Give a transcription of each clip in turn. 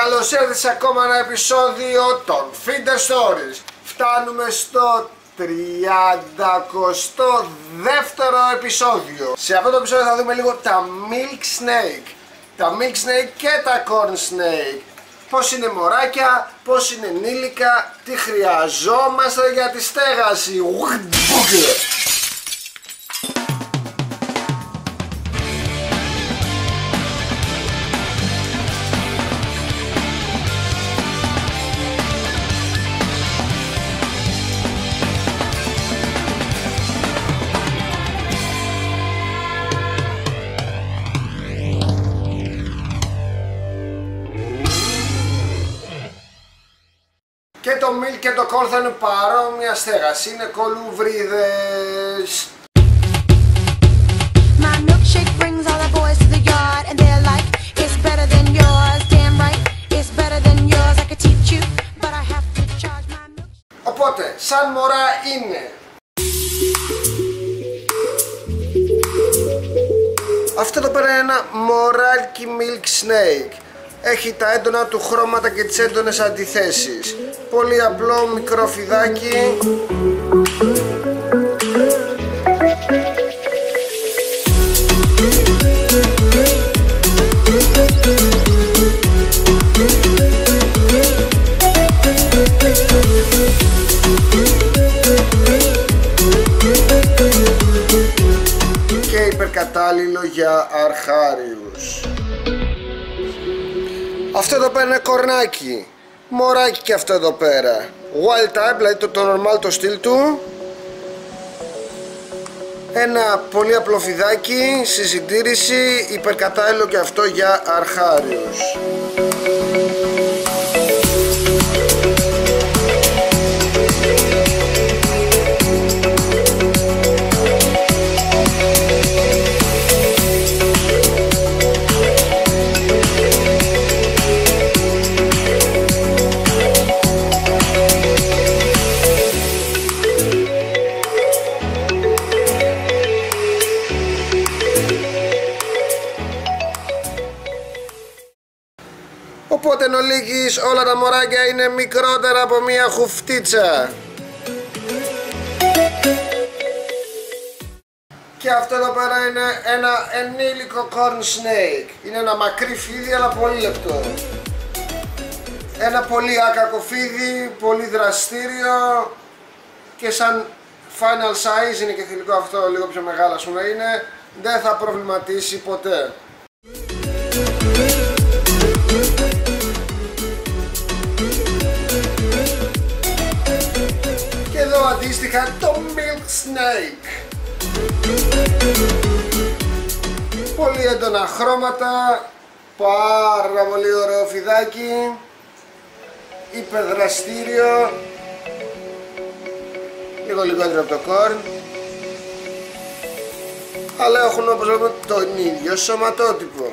Καλώς ήρθες σε ακόμα ένα επεισόδιο των Feeder Stories. Φτάνουμε στο 32ο δεύτερο επεισόδιο. Σε αυτό το επεισόδιο θα δούμε λίγο τα Milk Snake. Τα Milk Snake και τα Corn Snake. Πώς είναι μωράκια, πώς είναι ενήλικα, τι χρειαζόμαστε για τη στέγαση. και το μιλ και το κόλ θα είναι παρόμοια στέγαση, είναι κολουβρίδες. Οπότε, σαν μωρά είναι. Αυτό εδώ πέρα είναι ένα μοράκι milk snake. Έχει τα έντονα του χρώματα και τις έντονες αντιθέσεις. Πολύ απλό μικρό φιδάκι. και υπερκατάλληλο για αρχάριους. Αυτό εδώ πέρα είναι κορνάκι. Μωράκι και αυτό εδώ πέρα. Wild type, δηλαδή το, το normal το στυλ του. Ένα πολύ απλό φιδάκι, στη συντήρηση, υπερκατάλληλο και αυτό για αρχάριους. Εν ολίγης όλα τα μωράκια είναι μικρότερα από μία χουφτίτσα. Και αυτό εδώ πέρα είναι ένα ενήλικο corn snake. Είναι ένα μακρύ φίδι αλλά πολύ λεπτό. Ένα πολύ άκακο φίδι, πολύ δραστήριο και σαν final size είναι και θηλυκό αυτό λίγο πιο μεγάλο ας πούμε είναι δεν θα προβληματίσει ποτέ. Αντίστοιχα το Milk Snake. Πολύ έντονα χρώματα, πάρα πολύ ωραίο φιδάκι, υπερδραστήριο, λίγο λιγότερο από το κόρν, αλλά έχουν όπως λέμε τον ίδιο σωματότυπο.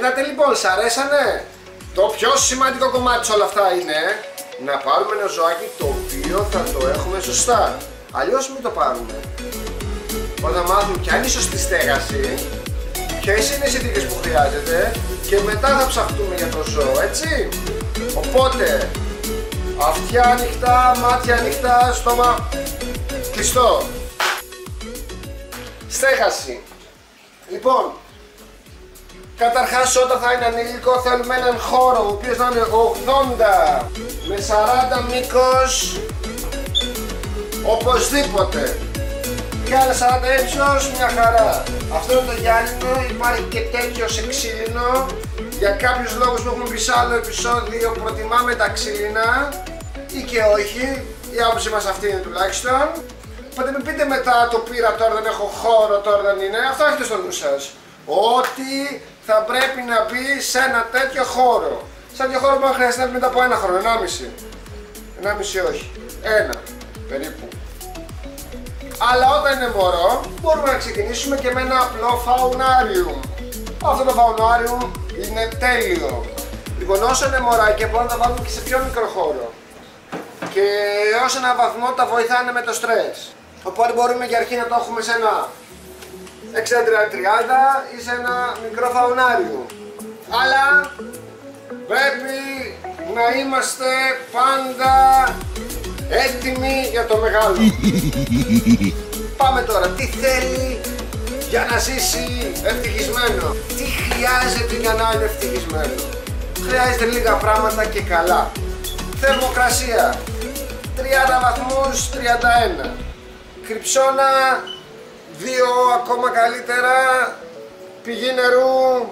Είδατε λοιπόν, σ' αρέσανε; Το πιο σημαντικό κομμάτι σε όλα αυτά είναι να πάρουμε ένα ζωάκι το οποίο θα το έχουμε σωστά. Αλλιώς μην το πάρουμε. Όταν μάθουμε ποια είναι η σωστή στέγαση, ποιες είναι οι συνθήκες που χρειάζεται και μετά θα ψαχτούμε για το ζώο, έτσι. Οπότε, αυτιά ανοιχτά, μάτια ανοιχτά, στόμα κλειστό. Στέγαση. Λοιπόν, Καταρχάς όταν θα είναι ανήλικο θέλουμε έναν χώρο ο οποίος να είναι 80 με 40 μήκος οπωσδήποτε και άλλα 40 ύψος μια χαρά. Αυτό είναι το γυάλινο, υπάρχει και τέτοιος σε ξύλινο για κάποιους λόγους που έχουμε πει σε άλλο επεισόδιο προτιμάμε τα ξύλινα ή και όχι, η άποψη μας αυτή είναι τουλάχιστον. Οπότε μην πείτε μετά το πήρα τώρα δεν έχω χώρο τώρα δεν είναι, αυτό έχετε στο νου σας. Ότι θα πρέπει να μπει σε ένα τέτοιο χώρο. Σε τέτοιο χώρο μπορεί να χρειαστεί να μπει μετά από ένα χρόνο, ενάμιση. Ενάμιση όχι. Ένα περίπου. Αλλά όταν είναι μωρό μπορούμε να ξεκινήσουμε και με ένα απλό φαουνάριου. Αυτό το φαουνάριο είναι τέλειο. Λοιπόν, όσο είναι μωράκια μπορούμε να τα βάλουμε και σε πιο μικρό χώρο. Και ως ένα βαθμό τα βοηθάνε με το στρες. Οπότε μπορούμε για αρχή να το έχουμε σε ένα 60-30 ή σε ένα μικρό φαουνάριο. Αλλά πρέπει να είμαστε πάντα έτοιμοι για το μεγάλο. Πάμε τώρα, τι θέλει για να ζήσει ευτυχισμένο; Τι χρειάζεται για να είναι ευτυχισμένο; Χρειάζεται λίγα πράγματα και καλά. Θερμοκρασία 30 βαθμούς 31. Κρυψώνα 2 ακόμα καλύτερα. Πηγή νερού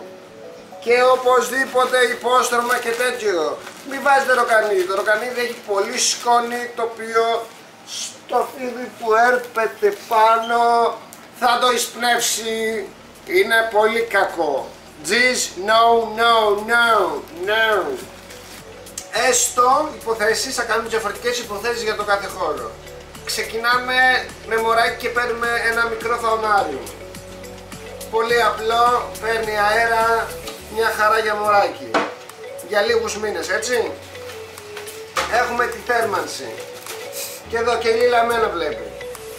και οπωσδήποτε υπόστρωμα και τέτοιο. Μην βάζετε ροκανίδι. Το ροκανίδι έχει πολύ σκόνη το οποίο στο φίδι που έρπεται πάνω θα το εισπνεύσει. Είναι πολύ κακό. This, no, no, no, no. Έστω υποθέσεις, θα κάνουμε διαφορετικές υποθέσεις για το κάθε χώρο. Ξεκινάμε με μωράκι και παίρνουμε ένα μικρό φαουνάριο. Πολύ απλό, παίρνει αέρα, μια χαρά για μωράκι. Για λίγους μήνες, έτσι. Έχουμε τη θέρμανση. Και εδώ και η Λίλα μένα βλέπει.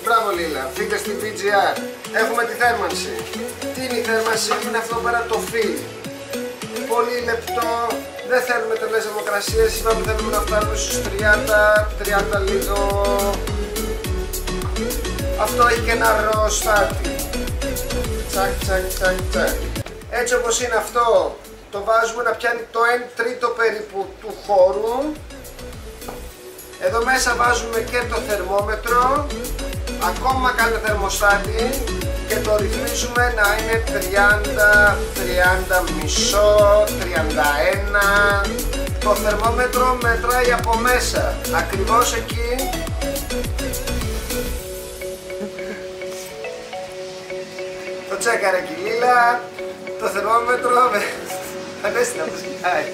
Μπράβο Λίλα, μπείτε στη VGR. Έχουμε τη θέρμανση. Τι είναι η θέρμανση, είναι αυτό πέρα το φι. Πολύ λεπτό, δεν θέλουμε τρελές δημοκρασίες, είπαμε θέλουμε να φτάνουμε στους 30, 30 λίγο. Αυτό έχει και ένα ροστάτι. Τσακ, τσακ, τσακ, τσακ. Έτσι όπως είναι αυτό, το βάζουμε να πιάνει το 1 τρίτο περίπου του χώρου. Εδώ μέσα βάζουμε και το θερμόμετρο, ακόμα καλύτερο θερμοστάτη και το ρυθμίζουμε να είναι 30, 30 μισό, 31. Το θερμόμετρο μετράει από μέσα, ακριβώς εκεί Το τσέκαρε και η Λίλα, το θερμόμετρο, ανέστη να μας κοιτάει.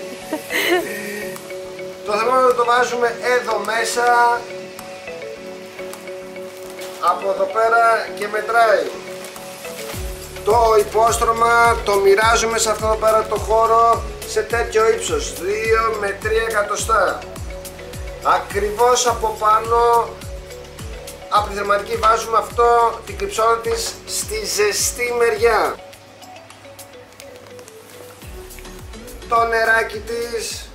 Το θερμόμετρο το βάζουμε εδώ μέσα, από εδώ πέρα και μετράει. Το υπόστρωμα το μοιράζουμε σε αυτό εδώ πέρα το χώρο σε τέτοιο ύψος, 2 με 3 εκατοστά. Ακριβώς από πάνω από τη θερματική βάζουμε αυτό την κρυψώνα της στη ζεστή μεριά. Το νεράκι της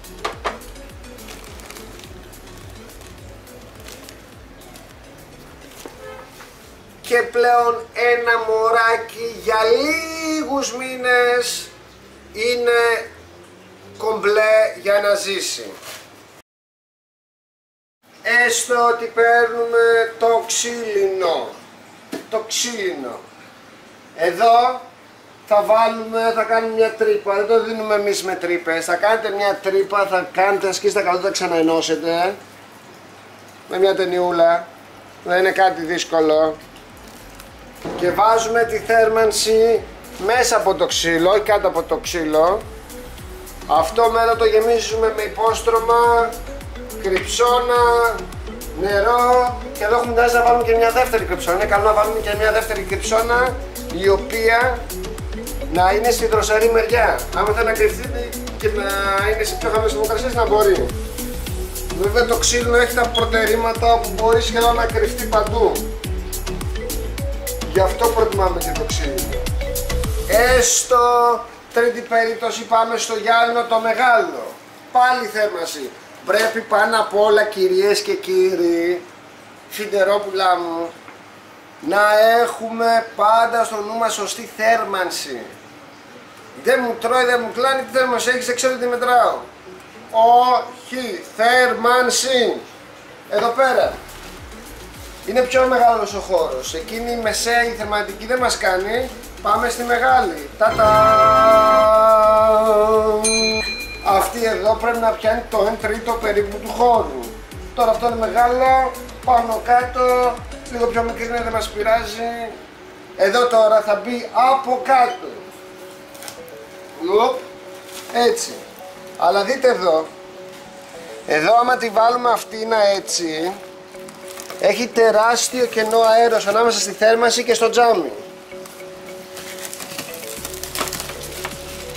και πλέον ένα μωράκι για λίγους μήνες είναι κομπλέ για να ζήσει. Έστω ότι παίρνουμε το ξύλινο. Το ξύλινο. Εδώ θα βάλουμε, θα κάνουμε μια τρύπα. Δεν το δίνουμε εμείς με τρύπες. Θα κάνετε μια τρύπα, θα κάνετε ασκήσει τα καλά, θα ξαναενώσετε. Με μια ταινιούλα. Δεν είναι κάτι δύσκολο. Και βάζουμε τη θέρμανση μέσα από το ξύλο ή κάτω από το ξύλο. Αυτό μετά το γεμίζουμε με υπόστρωμα κρυψώνα, νερό και εδώ έχουμε να βάλουμε και μια δεύτερη κρυψώνα. Είναι καλό να βάλουμε και μια δεύτερη κρυψώνα η οποία να είναι στη δροσερή μεριά. Άμα θέλει να κρυφτεί και να είναι σε πιο χαμηλές θερμοκρασίες να μπορεί. Βέβαια το ξύλο έχει τα προτερήματα που μπορεί σχεδόν να κρυφτεί παντού. Γι' αυτό προτιμάμε και το ξύλο. Έστω τρίτη περίπτωση πάμε στο γυάλινο το μεγάλο. Πάλι θέρμαση. Πρέπει πάνω απ' όλα κυρίες και κύριοι, φιντερόπουλά μου, να έχουμε πάντα στο νου μας σωστή θέρμανση. Δεν μου τρώει, δεν μου κλάνει, τι θέρμανση έχεις, δεν ξέρω τι μετράω. Όχι, θέρμανση. Εδώ πέρα. Είναι πιο μεγάλος ο χώρος. Εκείνη η μεσαία η θερματική δεν μας κάνει. Πάμε στη μεγάλη. Τατα! Αυτή εδώ πρέπει να πιάνει το 1 τρίτο περίπου του χώρου. Τώρα αυτό είναι μεγάλο, πάνω κάτω, λίγο πιο μικρή ναι, δεν μας πειράζει. Εδώ τώρα θα μπει από κάτω. Οπ, έτσι. Αλλά δείτε εδώ, εδώ άμα τη βάλουμε να έτσι, έχει τεράστιο κενό αέρος ανάμεσα στη θέρμανση και στο τζάμι.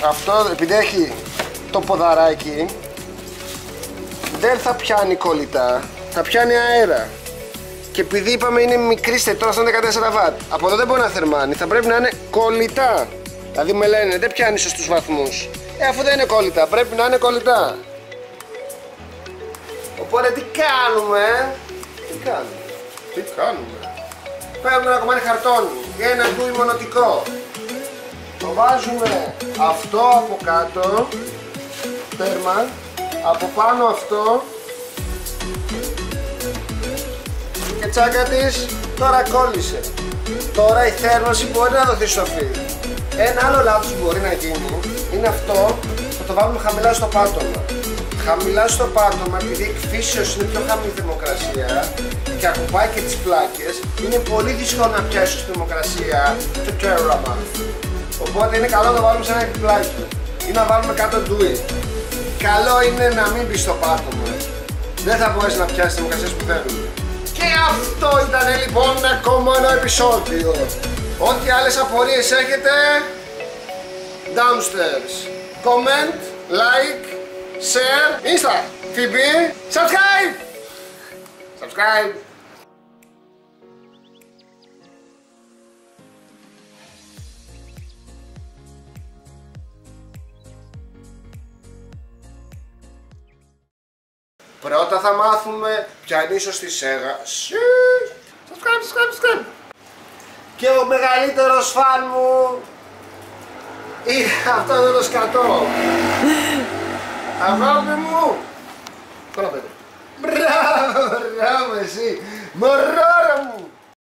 αυτό επειδή έχει το ποδαράκι δεν θα πιάνει κολλητά, θα πιάνει αέρα. Και επειδή είπαμε είναι μικρή τώρα αυτό είναι 14 βατ. Από εδώ δεν μπορεί να θερμάνει, θα πρέπει να είναι κολλητά. Δηλαδή με λένε δεν πιάνεις στους βαθμούς. Ε, αφού δεν είναι κολλητά, πρέπει να είναι κολλητά. Οπότε τι κάνουμε, τι κάνουμε, τι κάνουμε; Παίρνουμε ένα κομμάτι χαρτόνι για ένα ντουι μονοτικό. Το βάζουμε αυτό από κάτω, τέρμα, από πάνω αυτό και τσάκα της τώρα κόλλησε. Τώρα η θέρμανση μπορεί να δοθεί στο φύλλο. Ένα άλλο λάθος που μπορεί να γίνει είναι αυτό που το βάλουμε χαμηλά στο πάτωμα. Χαμηλά στο πάτωμα, επειδή εκφύσεως είναι πιο χαμηλή θερμοκρασία και ακουμπάει και τις πλάκες, είναι πολύ δύσκολο να πιάσει στη θερμοκρασία το τέραμα. Οπότε είναι καλό να το βάλουμε σε ένα επιπλάκι ή να βάλουμε κάτω ντουί. Καλό είναι να μην μπει στο πάτωμα. Δεν θα μπορέσει να πιάσει τις θερμοκρασίες που θέλουμε. Και αυτό ήταν λοιπόν ακόμα ένα επεισόδιο. Ό,τι άλλες απορίες έχετε, downstairs. Comment, like, share, Insta, FB, subscribe! Subscribe! Πρώτα θα μάθουμε ποια είναι η σωστή σέγα. Subscribe, subscribe, subscribe. Και ο μεγαλύτερος φαν μου είναι αυτό εδώ το σκατό. Αγάπη μου. Πρώτα. Μπράβο, μπράβο εσύ. Μωρόρα μου.